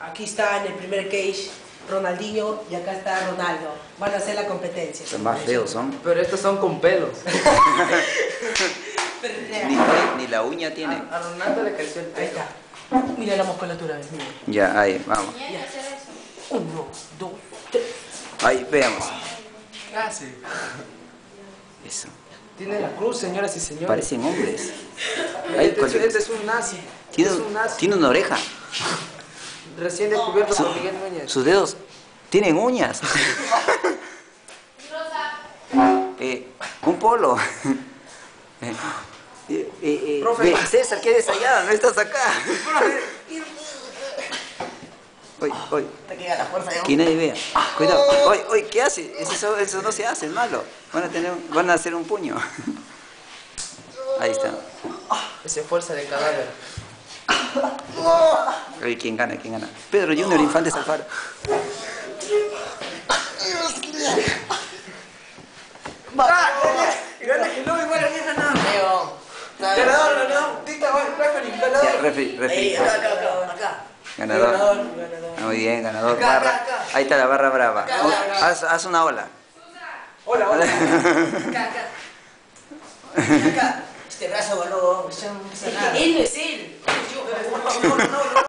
Aquí está en el primer cage Ronaldinho y acá está Ronaldo. Van a hacer la competencia. Son más feos, son. Pero estos son con pelos. Ni, la uña tiene. A, a Ronaldo le creció el Ahí pelo. está. Mira la musculatura, mira. Ya, ahí, vamos. Uno, dos, tres. Ahí, veamos. ¿Qué hace? Eso. Tiene la cruz, señoras y señores. Parecen hombres. Ahí, Este, es- cualquier- este es un nazi. Tiene, es un nazi. tiene una oreja. Recién descubierto por Miguel Núñez. Sus dedos tienen uñas. Rosa. Eh, un polo. Eh, eh, eh, Profe. César, qué desayada, no estás acá. Oye, oye, Te queda la fuerza de que nadie vea. Cuidado. Oye, oye, ¿qué hace? Eso, eso no se hace, es malo. Van a, tener, van a hacer un puño. Ahí está. Ese fuerza de cadáver. A ver, ¿quién gana? ¿Quién gana? Pedro Junior Infante Alfaro. No, refi, refi. Acá, acá, acá, acá. Ganador. Ganador, ganador. Muy bien, ganador. Acá, Barra. acá, acá. Ahí está la barra brava. Acá, acá, acá. Haz, haz una ola. Hola, hola. Acá, acá. Este brazo, boludo. Es que él no es él. Yo, no, no, no, no.